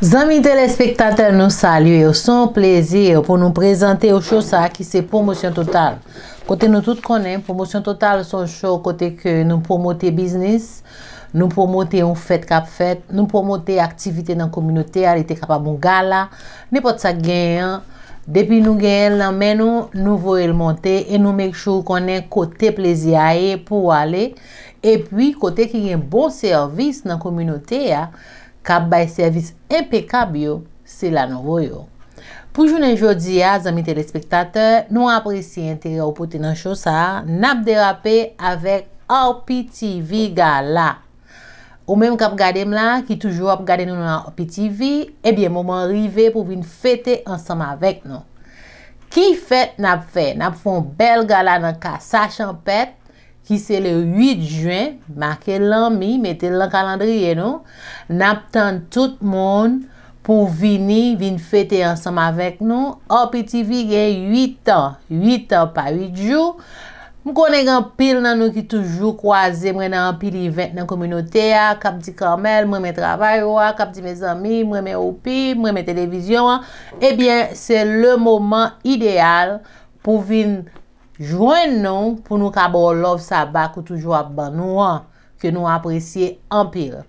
Zanmi telespektater nou salye ou son plezir pou nou prezante ou show sa ki se promosyon total. Kote nou tout konen, promosyon total son show kote ke nou promote biznis, nou promote ou fèt kap fèt, nou promote aktivite nan kominote, alite kap ap bon gala, nipot sa genyan. Depi nou gen el nan men nou, nou vo el monte e nou mek chou konen kote plezi a e pou wale. E pi kote ki gen bon servis nan kominote ya, kap bay servis impekab yo, se la nou voyo. Pou jounen jodi ya, zami telespektateur, nou apresi entere ou pote nan chosa, nap derape avek RPTV gala. Ou menm kap gade m la, ki toujou ap gade nou nan RPTV, ebyen mouman rive pou vin fete ansam avek nou. Ki fet nap fe? Nap fon bel gala nan kasa champet, ki se le 8 juen, make lan mi, mette lan kalandriye nou, nap tan tout moun pou vini, vin fete ansam avek nou, OPTV gen 8 an, 8 an pa 8 jou, m konen gen pil nan nou ki toujou kwaze, mwen nan pil event nan kominote a, kap di kamel, mwen men travay ou kap di me zami, mwen men opi, mwen men televizyon a, ebyen se le mouman ideal pou vin fete, jwen nou pou nou ka bo love sa bak ou toujou ap ban nou an, ke nou apresye anpil.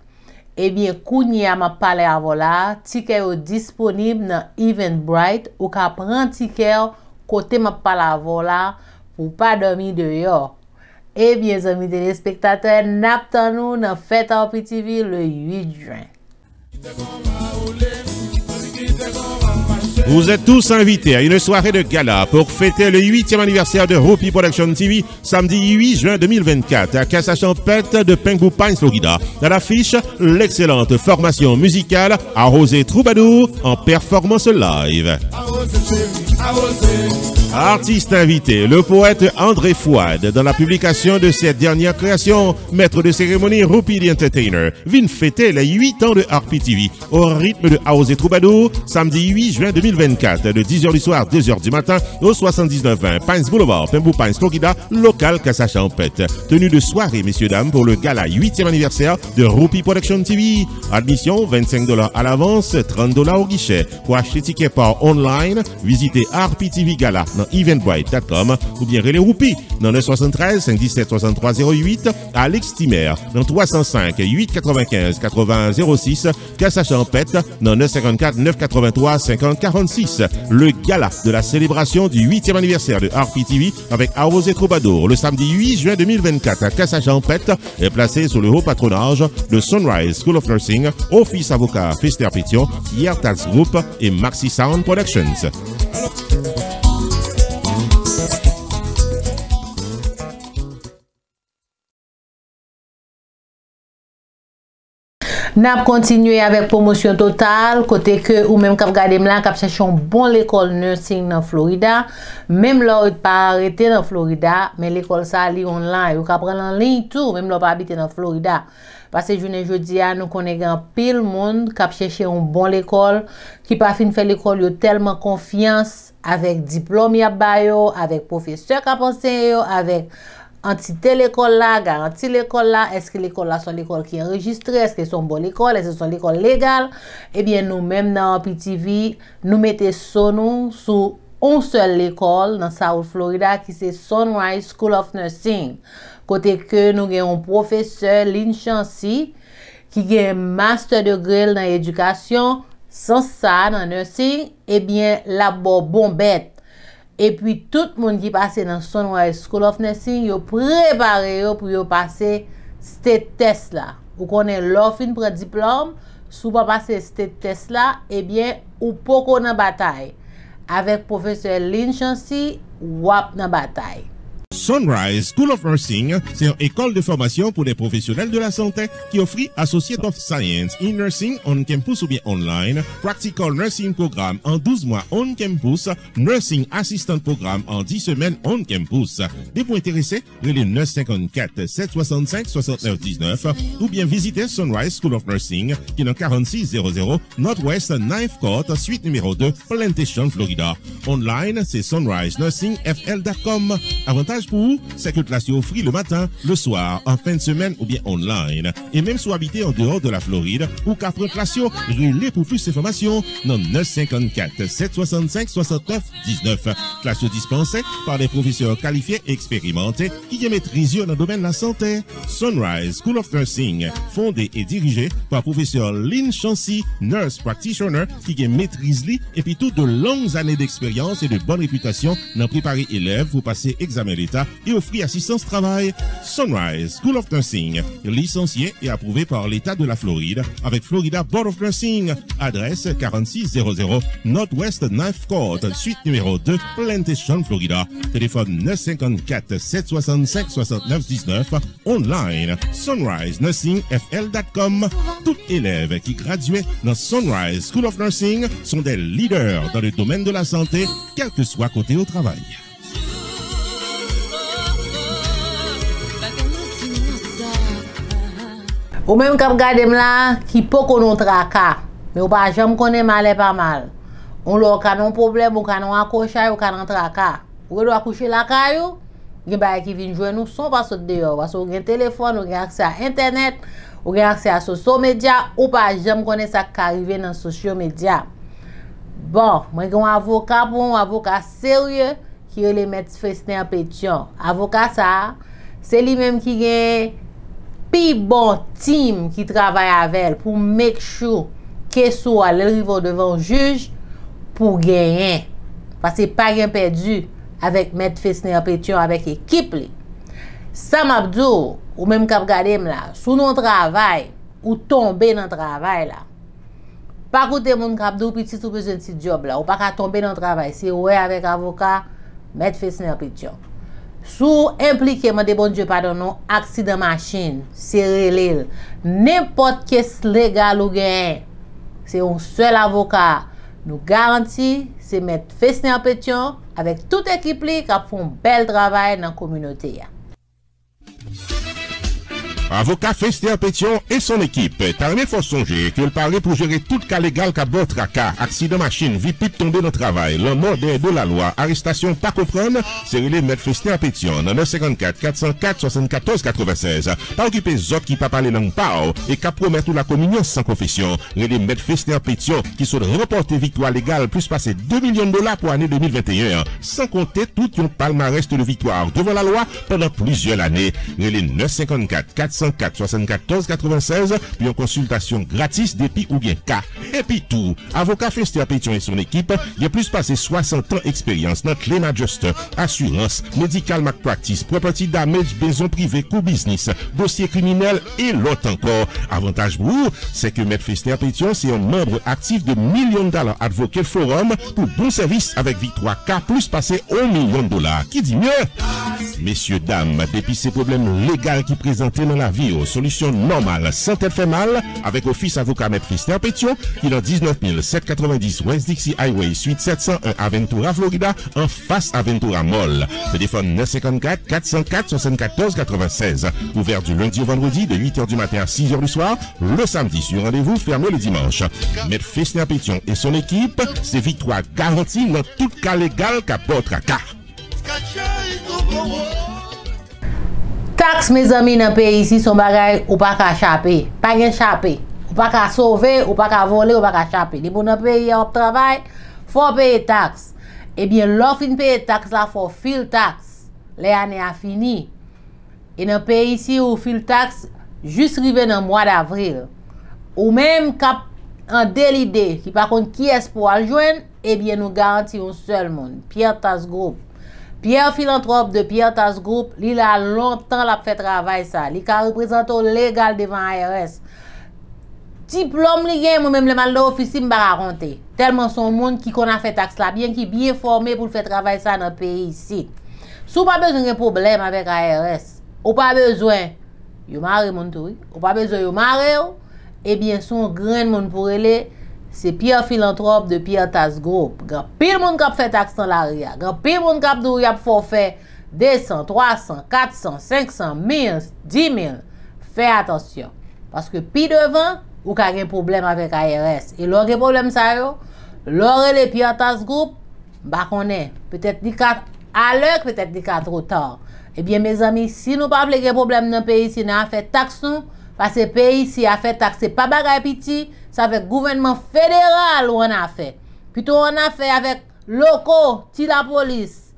Ebyen, kounye a ma pale avola, tike yo disponib nan Eventbrite, ou ka pran tike yo kote ma pale avola pou pa domi deyo. Ebyen, zomi telespektatè, nap tan nou nan Feta Opi TV le 8 juen. Vous êtes tous invités à une soirée de gala pour fêter le 8e anniversaire de Rupi Production TV samedi 8 juin 2024 à Casa Champette de Pengbu Pines, Florida. Dans l'affiche, l'excellente formation musicale Arrosé Troubadour en performance live. Artiste invité, le poète André Fouad, dans la publication de cette dernière création, maître de cérémonie Rupi Entertainer, vient fêter les 8 ans de RPTV au rythme de House et Troubadour, samedi 8 juin 2024, de 10h du soir, 2h du matin, au 7920 Pines Boulevard, Pembou Pines, Florida, local Casa Champette. Tenue de soirée, messieurs, dames, pour le gala 8e anniversaire de Rupi Production TV. Admission 25 dollars à l'avance, 30 dollars au guichet. Pour acheter ticket par online, visitez RPTV Gala eventbrite.com ou bien relais Roupi dans le 73 517 63 08 à l'Extimer dans 305 895 80 06 Casa Champette dans 954 983 50 46 le gala de la célébration du 8e anniversaire de RPTV avec Arrosé et Troubadour le samedi 8 juin 2024 à Casa Champette est placé sous le haut patronage de Sunrise School of Nursing, Office Avocat Fester Pétion, Tax Group et Maxi Sound Productions. Nap kontinue avèk promosyon total, kote ke ou mèm kap gade m lan kap chèchon bon l'ekol nursing nan Florida. Mèm lò ou pa arete nan Florida, men l'ekol sa li online. Ou kap pren anlin tou, mèm lò pa abite nan Florida. Pase jounen jodi a, nou konen gen pil moun kap chèche yon bon l'ekol, ki pa fin fè l'ekol yo telman konfians avèk diplom ya bayo, avèk profeseur kap ansen yo, avèk entité l'école là, garantit l'école là, est-ce que l'école là sont l'école qui est enregistrée, est-ce que sont bonne l'école, est-ce que sont l'école légale, ebyen nou mèm nan PTV, nou mette son nou sou on sel l'école nan South Florida ki se Sunrise School of Nursing, kote ke nou gen yon professeur Lynn Chancy ki gen master de gril nan edukasyon, san sa nan nursing, ebyen la bo bon bet, E pi tout moun ki pase nan Sunrise School of Nursing, yo prepare yo pou yo pase state test la. Ou konen lò fin pre diplom, sou pa pase state test la, ebyen eh ou poko nan batay. Avek profeseur Lynn Chancy, wap nan batay. Sunrise School of Nursing, c'est une école de formation pour les professionnels de la santé qui offre Associate of Science in Nursing on campus ou bien online, Practical Nursing Programme en 12 mois on campus, Nursing Assistant Programme en 10 semaines on campus. Des points intéressés, les 954 765 69 19 ou bien visiter Sunrise School of Nursing qui est dans 4600 Northwest 9th Court, suite numéro 2, Plantation, Florida. Online, c'est sunrisenursingfl.com. Avantage Pour vous, c'est que offre le matin, le soir, en fin de semaine ou bien online. Et même si vous habitez en dehors de la Floride, ou quatre classe relais pour plus d'informations dans 954 765 69 19. Classe dispensée par des professeurs qualifiés et expérimentés qui maîtrisent dans le domaine de la santé. Sunrise School of Nursing, fondé et dirigé par professeur Lynn Chancy, nurse practitioner, qui maîtrise et puis toutes de longues années d'expérience et de bonne réputation dans préparer élèves pour passer examen et offrir assistance travail. Sunrise School of Nursing, licencié et approuvé par l'État de la Floride avec Florida Board of Nursing. Adresse 4600 Northwest 9th Court, suite numéro 2, Plantation, Florida. Téléphone 954 765 69 19. Online, sunrisenursingfl.com. Tout élève qui graduait dans Sunrise School of Nursing sont des leaders dans le domaine de la santé, quel que soit côté au travail. Ou menm kap gade m la, ki po konon traka. Me ou pa jom konen male pa mal. Ou lo kanon problem, ou kanon akoshay, ou kanon traka. Ou gen do akouche lakay ou, gen baye ki vin jwen nou son pasot deyo. Pasot ou gen telefon, ou gen akse a internet, ou gen akse a sosyo media, ou pa jom konen sa karive nan sosyo media. Bon, mwen gen avoka bon, avoka serye, ki yo le met fesne apetyon. Avoka sa, se li menm ki gen... pi bon tim ki travay avel pou mek chou ke sou alè rivo devan juj pou genyen. Pase pa gen perdu avek Met Fesne apetyon avek ekip li. Sam Abdou, ou menm kap gade m la, sou nou travay ou tombe nan travay la. Pa koute moun kap dou piti sou bezen ti job la, ou pa ka tombe nan travay, se ouwe avek avoka Met Fesne apetyon. Sou implike mwen de bon Diyo padon nou, aksi de machin, se relil. nepot kes legal ou gen, se yon sel avoka. Nou garanti se met fesne apetyon avek tout ekip li kap foun bel travay nan kominote ya. Avocat Fester Pétion et son équipe. Tarné faut songer qu'il paraît pour gérer tout cas légal qu'à votre cas, accident machine, vie pip tomber dans le travail, le mode de la loi, arrestation pas comprendre, c'est relé mettre Fester Pétion dans 954 404 74 96. Pas occuper autres qui pas parler langue pao et qu'à promettre la communion sans confession. Relé mettre Fester Pétion qui sont remporté victoire légale plus passer 2 millions de dollars pour l'année 2021. Sans compter tout un palmarès de victoire devant la loi pendant plusieurs années. Relé 954 400 4 74 96 puis en consultation gratis depuis ou bien cas. Et puis tout, avocat Fester Pétion et son équipe, il a plus passé 60 ans d'expérience dans Claim Adjuster, assurance, medical malpractice, property damage, maison privée, co-business, dossier criminel et l'autre encore. Avantage pour vous, c'est que Maître Fester Pétion, c'est un membre actif de millions de dollars Advocate Forum pour bon service avec victoire K plus passé au million de dollars. Qui dit mieux? Messieurs, dames, depuis ces problèmes légaux qui présentaient dans la vie aux solutions normales sans tête fait mal avec Office Avocat Maître Christian Pétion qui est dans 19 790 West Dixie Highway Suite 701 Aventura, Florida en face Aventura Mall. Téléphone 954 404 74 96. Ouvert du lundi au vendredi de 8h du matin à 6h du soir. Le samedi sur rendez-vous fermé le dimanche. Maître Christian Pétion et son équipe, c'est victoire garantie dans tout cas légal qu'à votre cas. Taks me zami nan pe isi son bagay ou pa ka chape. Pa gen chape. Ou pa ka sove, ou pa ka vole, ou pa ka chape. Di pou nan pe yi ap travay, fò peye taks. Ebyen eh lò fin peye taks la fò fil taks. Le ane a fini. E nan pe isi ou fil taks, jist rive nan mwa d'avril. Ou menm kap an delide ki pa kon ki espo aljwen, ebyen eh nou garanti yon sel moun. Pierre Taks Group. Pierre Philanthrope de Pierre Tas Group, li la lontan la fe travay sa. Li ka reprezentou legal devan ARS. Diplom li gen, mwen mèm le mal la ofisi mba raconte. Telman son moun ki kon a fe taks la, bien ki biye formé pou fe travay sa nan peyi isi. Sou pa bezwen gen problem avèk ARS, ou pa bezwen yo mare moun tou, ou pa bezwen yo mare ou, ebyen son gren moun pou rele, se Pierre Filantrop de Pierre tas Group. Gan pil moun kap fè taks tan la ria. Gan pil moun kap dou yap fò fè 200, 300, 400, 500, 1000, 10.000. Fè atensyon. Paske pi devan, ou ka gen problem avèk ARS. E lò gen problem sa yo, lò re le Pierre tas Group, bakonè, petèt di kat alèk, petèt di kat rotan. Ebyen, me zami, si nou pa ple gen problem nan peyi, si nan fè taks nou, Pase peyi si a fe takse pa bagay piti, sa vek gouvenman federal wana fe. Pito wana fe avek loko ti la polis.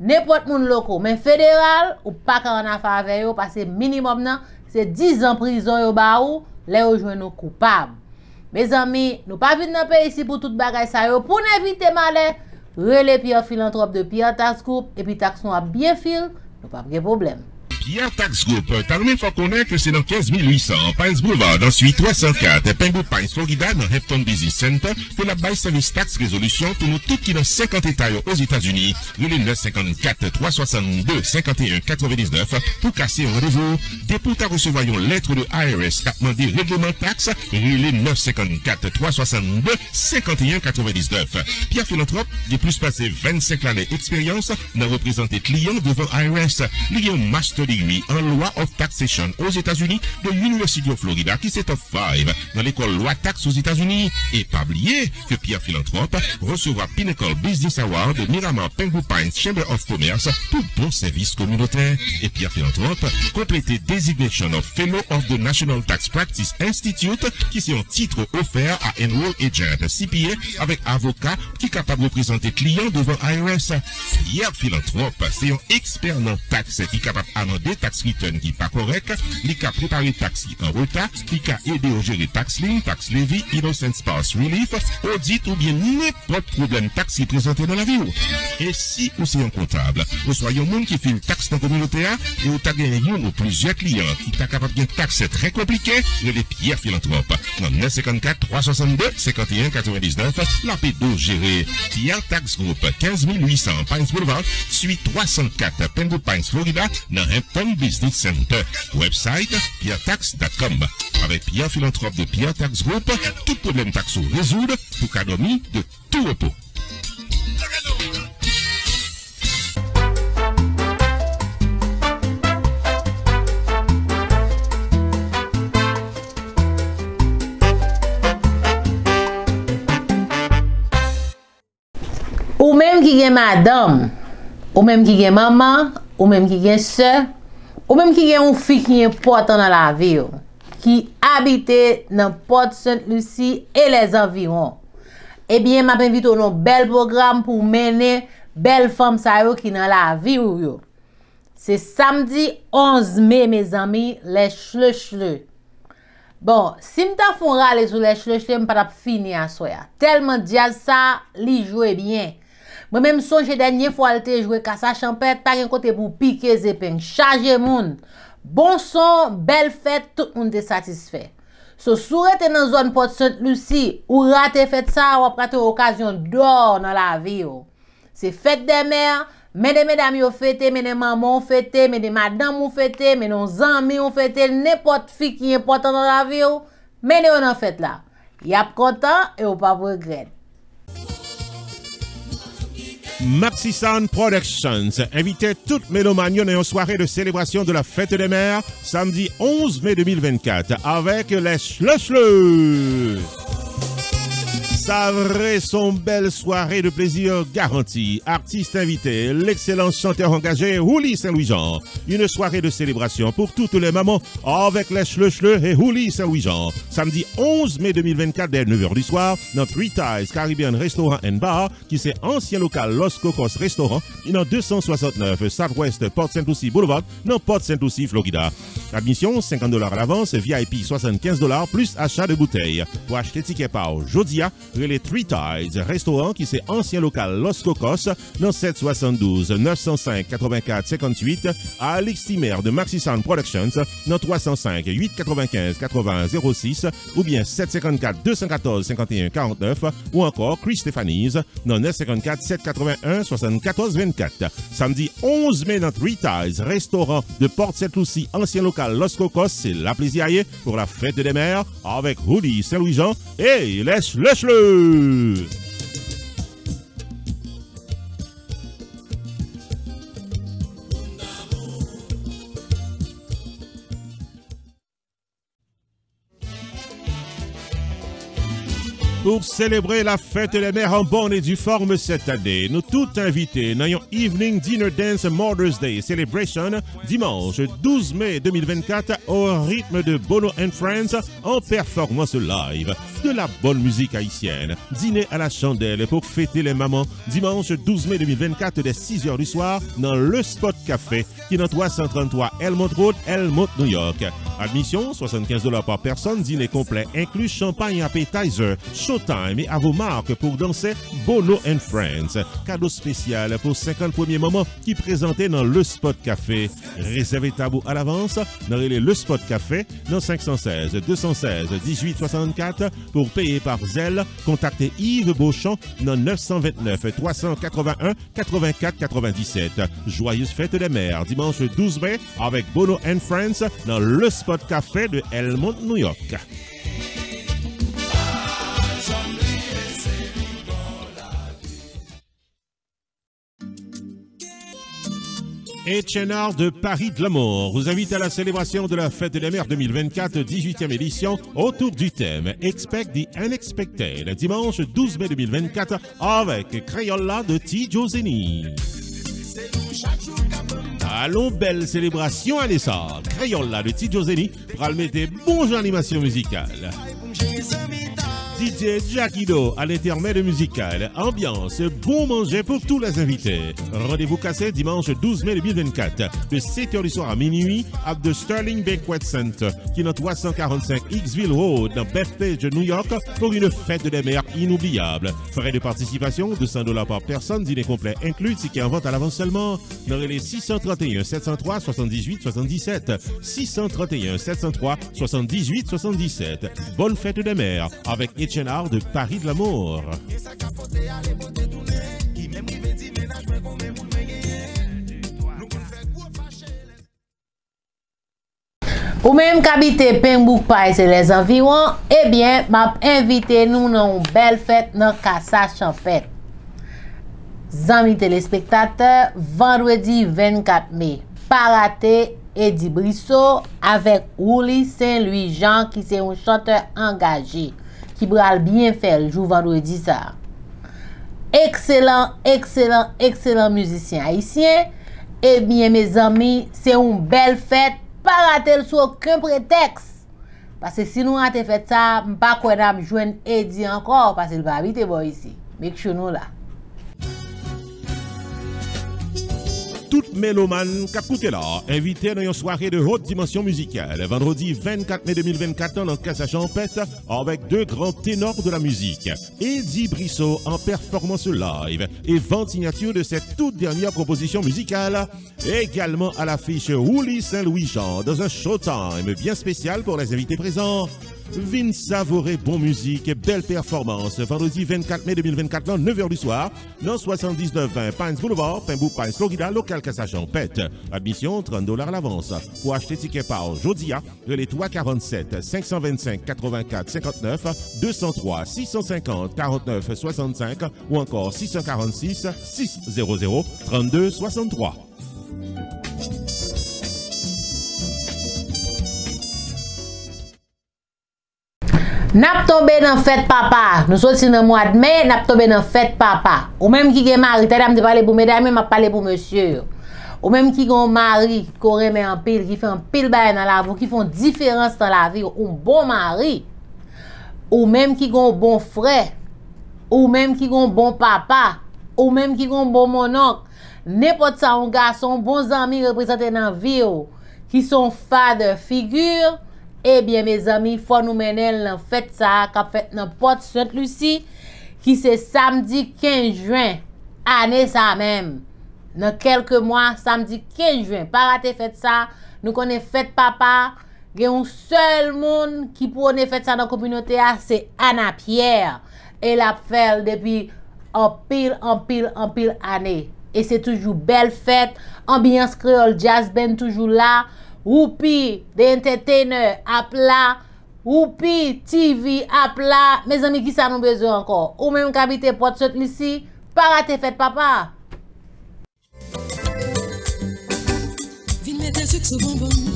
Nepot moun loko. Men federal ou pa ka wana fe ave yo, pase minimum nan, se 10 an prizon yo ba ou, le yo jwen nou koupab. Me zami, nou pa vin nan peyi si pou tout bagay sa yo. Pou ne evite male, rele pi filantrop de pi an takskou, epi takson a bien fil, nou pa pre problem. Pierre Tax Group, Talmé Faconin, que c'est dans 15 800, Pines Boulevard, dans 304, Pingou Pines, Florida, dans Hampton Business Center, pour la baisse service tax résolution, pour nous tous qui dans 50 États aux États-Unis, le 954 362 51 99, pour casser un rendez-vous, député recevoir une lettre de IRS, cap mandé règlement taxe, le 954 362 51 99. Pierre Philanthrope, de plus passé 25 années d'expérience, n'a représenté client devant IRS, lié master en loi of taxation aux États-Unis de l'University of Florida qui s'est off 5 dans l'école loi taxe aux États-Unis. Et pas oublier que Pierre Philanthrope recevra Pinnacle Business Award de Miramar Pengoupine Chamber of Commerce pour bon service communautaire. Et Pierre Philanthrope complété Designation of Fellow of the National Tax Practice Institute qui c'est un titre offert à Enroll Agent CPA avec avocat qui est capable de présenter client devant IRS. Pierre Philanthrope, c'est un expert en taxes qui est capable d'amender de tax return ki pa korek, li ka prepare tax li an retax, li ka ede ou jere tax tax levi, innocent spouse relief, audit ou bien nepot problem tax li prezante nan la vi ou. E si ou se yon kontable, ou so yon moun ki fil tax nan kominote a, e ou ta gen yon ou plizye kliyan ki ta kapap gen tax tre komplike, le le pier filantrop. 954 362 51 99, la P2 jere Pier Tax Group 15800 Pines Boulevard, suite 304 Pembroke Pines, Florida, nan 1 Tom Business Center. Website piertax.com. Avec Pierre Philanthrope de Pierre Tax Group, tout problème taxe résoudre pour Cadomi de tout repos. Ou menm ki gen madame, ou menm ki gen maman, ou menm ki gen se, Ou menm ki gen yon fi ki yon potan nan la vi yo. Ki habite nan Port St. Lucie e les environ. Ebyen eh map invito nou bel program pou mene bel fam sa yo ki nan la vi yo yo. Se samdi 11 me, me zami, le chle chle. Bon, si mta fon rale sou le chle chle, mpa tap fini aswaya. Telman diya sa, li jwe byen. Mwen menm sonje denye fwa lte jwe kasa champet, pa gen kote pou pike zepen, chaje moun. Bon son, bel fèt, tout moun te satisfè. So sou rete nan zon pot St. Lucie, ou rate fèt sa, wap rate okasyon dor nan la vi yo. Se fèt de mer, mene medam yo fète, mene maman fète, mene madam yo fète, mene zanmi yo fète, nepot fi ki yon important nan la vi yo, mene yo nan fèt la. Yap kontan, e ou pa regret. Maxisan Productions invitait toute Mélomanion à une soirée de célébration de la fête des mères samedi 11 mai 2024 avec les Schluschle. Savré son belle soirée de plaisir garantie. Artiste invité, l'excellent chanteur engagé Houli Saint-Louis-Jean. Une soirée de célébration pour toutes les mamans avec les Schleux et Houli Saint-Louis-Jean. Samedi 11 mai 2024 dès 9h du soir, notre Three Ties Caribbean Restaurant and Bar, qui c'est ancien local Los Cocos Restaurant, dans 269 Southwest Port Saint Lucie Boulevard, dans Port Saint Lucie, Florida. Admission 50 dollars à l'avance, VIP 75 dollars plus achat de bouteilles. Pour acheter ticket par Jodia, les Three Tides, restaurant qui c'est ancien local Los Cocos, dans 772 905 84 58 à l'extimer de Maxisan Productions, dans 305 895 80 06 ou bien 754 214 51 49 ou encore Chris Stéphanise dans 954 781 74 24. Samedi 11 mai dans Three Tides, restaurant de Porte-Saint-Lucie, ancien local Los Cocos, c'est la plaisir pour la fête des mers avec Rudy Saint-Louis-Jean et laisse Bye. Pour célébrer la fête des mères en bonne et due forme cette année, nous tous invités un Evening Dinner Dance Mother's Day Celebration dimanche 12 mai 2024 au rythme de Bono and Friends en performance live. De la bonne musique haïtienne, dîner à la chandelle pour fêter les mamans dimanche 12 mai 2024 dès 6 h du soir dans le Spot Café qui est dans 333 Elmont Road, Elmont, New York. Admission 75 dollars par personne, dîner complet inclus champagne et appetizer, showtime et à vos marques pour danser Bono and Friends. Cadeau spécial pour 50 premiers moments qui présentait dans le Spot Café. Réservez tabou à l'avance dans le Spot Café dans 516 216 18 64 pour payer par zèle. Contactez Yves Beauchamp dans 929 381 84 97. Joyeuse fête des mères dimanche 12 mai avec Bono and Friends dans le Spot Café de Elmont, New York. H&R de Paris de l'amour vous invite à la célébration de la Fête des Mères 2024, 18e édition, autour du thème Expect the Unexpected, dimanche 12 mai 2024, avec Crayola de T. Joseni. Allons, belle célébration à ça. Crayola de T. Joseni pour mettre bonjour animation musicale. DJ Jackido à l'intermède musical. Ambiance, bon manger pour tous les invités. Rendez-vous cassé dimanche 12 mai 2024 de 7h du soir à minuit à The Sterling Banquet Center qui est dans 345 Xville Road dans Bethpage, New York pour une fête de mer inoubliable. Frais de participation de 100 dollars par personne, dîner complet inclus, ticket en vente à l'avance seulement. Dans les 631 703 78 77 631 703 78 77. Bonne fête de mer avec Etienne Hard de Paris de l'Amour. Ou menm kabite Pembouk Pais e les anviwan, ebyen, map invite nou nan ou bel fèt nan Kasa Champet. Zanmi telespektate, vendredi 24 me, parate Edi Brisso avèk Rouli Saint-Louis Jean ki se yon chanteur angaje. ki pral byen fel jou vendredi sa. Ekselant, ekselant, ekselant müzisyen haisyen. Ebyen, eh me zami, se yon bel fèt, pa rate l sou akun preteks. Pase si nou rate fèt sa, mpa kwen am jwen edi ankor, pase l va habite bo yisi. Mek chou nou la. Tout mélomane qui a là, invité dans une soirée de haute dimension musicale, vendredi 24 mai 2024 dans Casa Champette, avec deux grands ténors de la musique. Eddie Brissot en performance live et vente signature de cette toute dernière composition musicale. Également à l'affiche Woolly Saint-Louis-Jean dans un showtime bien spécial pour les invités présents. Vin savourer bon musique et belle performance. Vendredi 24 mai 2024, 9h du soir, dans 7920 Pines Boulevard, Pembou Pines, Florida, local Cassachon Pète. Admission 30 dollars à l'avance. Pour acheter ticket par Jodia, les 347 525 84 59 203 650 49 65 ou encore 646 600 32 63. Nap tombe nan fèt papa, nou sot si nan mwad me, nap tombe nan fèt papa. Ou menm ki gen mari, tè dam te pale pou medame, map pale pou monsye. Ou menm ki gen mari, kore men an pil, ki fè an pil baye nan la vò, ki fè an diferans nan la vi, ou bon mari. Ou menm ki gen bon frè, ou menm ki gen bon papa, ou menm ki gen bon monok. Nepot sa an gason, bon zami reprezentè nan vi yo, ki son fade figyur, Eh Ebyen me zami, fwa nou menel nan fèt sa kap fèt nan pot Saint-Lucie ki se samdi 15 juen, anè sa mèm. Nan kelke mwa, samdi 15 juen, parate fèt sa, nou konè fèt papa, gen yon sel moun ki pou anè fèt sa nan kominote a, se Anna Pierre. El ap fèl depi anpil, anpil, anpil anè. E se toujou bel fèt, ambiyans kreol jazz ben toujou la, Whoopi, de Entertainer, ap la, Whoopi, TV, ap la, me zami ki sa nou bezo anko. Ou menm kabite pot sot lisi, para te fet papa.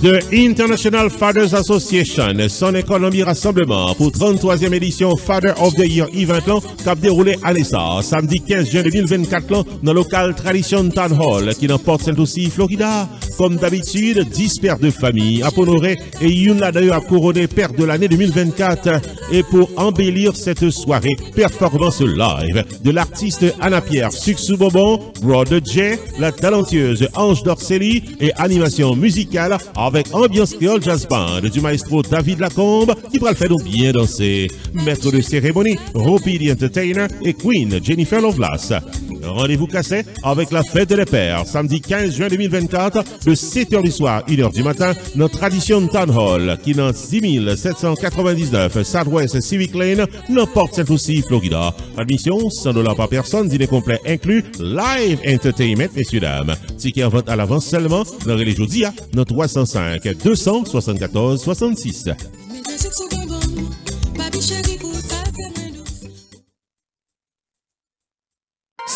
The International Fathers Association, son économie rassemblement pour 33e édition Father of the Year Yventan, cap déroulé à l'essor, samedi 15 juin 2024 dans le local Tradition Town Hall qui Port Saint-Lucie, Florida. Comme d'habitude, 10 pères de famille à honorer et là d'ailleurs a couronné père de l'année 2024 et pour embellir cette soirée, performance live de l'artiste Anna Pierre Suxu Bobon, Brother J, la talentueuse Ange Dorcelli et animation musicale avec ambiance créole jazz band du maestro David Lacombe qui va le faire bien danser. Maître de cérémonie, Ropi Entertainer et Queen Jennifer Lovelace. Rendez-vous cassé avec la fête des pères, samedi 15 juin 2024, de 7h du soir, 1h du matin, notre tradition Town Hall, qui dans 6799 Southwest Civic Lane, n'importe cette aussi Florida. Admission, 100 dollars par personne, dîner complet inclus, live entertainment, messieurs dames. Ticket en vente à l'avance seulement, dans les jeudis à notre 305 274 66.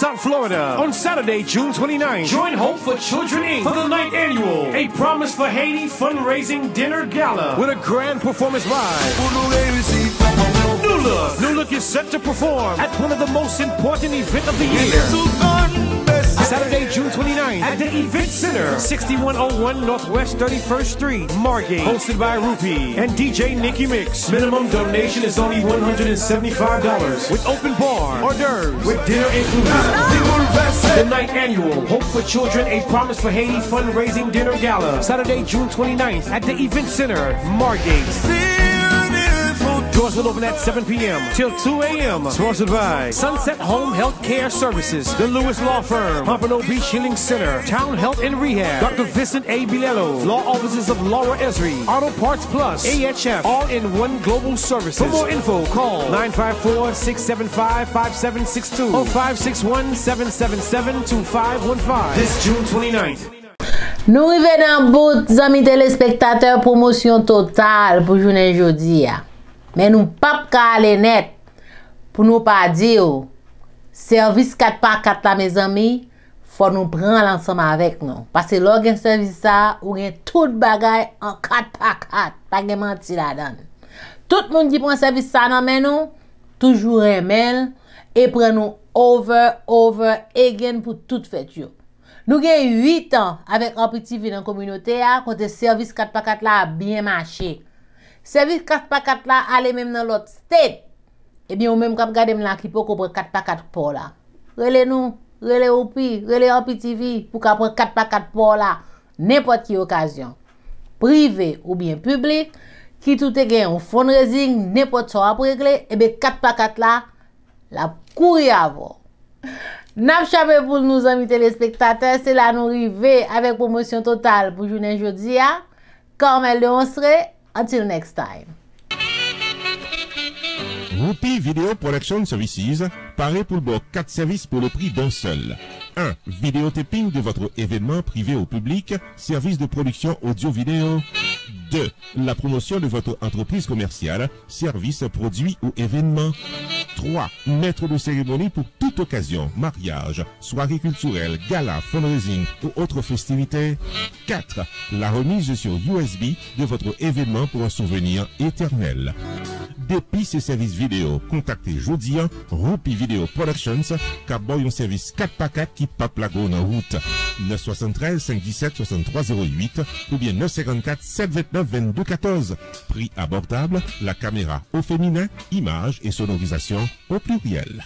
South Florida on Saturday, June 29th. Join Hope for Children Inc. for the ninth annual A Promise for Haiti fundraising dinner gala with a grand performance live. New Look. New Look is set to perform at one of the most important events of the year. Saturday, June 29th at the Event Center, 6101 Northwest 31st Street, Margate. Hosted by Rupee and DJ Nicky Mix. Minimum donation is only $175 with open bar, hors d'oeuvres, with dinner included. Ah! The ninth annual Hope for Children, A Promise for Haiti fundraising dinner gala. Saturday, June 29th at the Event Center, Margate. Will open at 7 p.m. till 2 a.m. Sponsored by Sunset Home Health Care Services, the Lewis Law Firm, Pompano Beach Healing Center, Town Health and Rehab, Dr. Vincent A. Bilello, Law Offices of Laura Esri, Auto Parts Plus, AHF, all in one global services. For more info, call 954-675-5762 or 561-777-2515. This June 29th. Nou rive nan bout, zami telespectateur, promosyon total pou jounen jodi ya. Men nou pap ka ale net pou nou pa di yo. Servis 4x4 la me zami, fò nou pran lansama avèk nou. Pase lò gen servis sa, ou gen tout bagay an 4x4, pa gen manti la dan. Tout moun ki pran servis sa nan men nou, toujou remel, e pran nou over, over, again pou tout fèt yo. Nou gen 8 an avèk an piti nan kominote ya, kote servis 4x4 la a bien mache. Servis 4x4 la ale menm nan lot state. Ebyen ou menm kap gade m lan ki pou kopre 4x4 pou la. Rele nou, rele oupi, rele oupi TV pou kapre 4x4 pou la. Nèpot ki okasyon. Prive ou bien publik. Ki toute gen ou fundraising, nepot so ap regle, ebe 4x4 la, la kouri avon. Nap chabe pou nou zami telespektate, se la nou rive avek promosyon total pou jounen jodi ya. Kormel de Onsre, Until next time. Whoopi Video Production Services paraît pour le 4 services pour le prix d'un seul. 1. Vidéotaping de votre événement privé au public, service de production audio-vidéo. 2. La promotion de votre entreprise commerciale, service, produit ou événement. 3. Maître de cérémonie pour toute occasion, mariage, soirée culturelle, gala, fundraising ou autre festivité. 4. La remise sur USB de votre événement pour un souvenir éternel. Depuis ces services vidéo, contactez Jodian Rupi Video Productions, car un service 4x4 qui pape la en route. 973 517 6308 ou bien 954 729 2214. Prix abordable, la caméra au féminin, images et sonorisation au pluriel.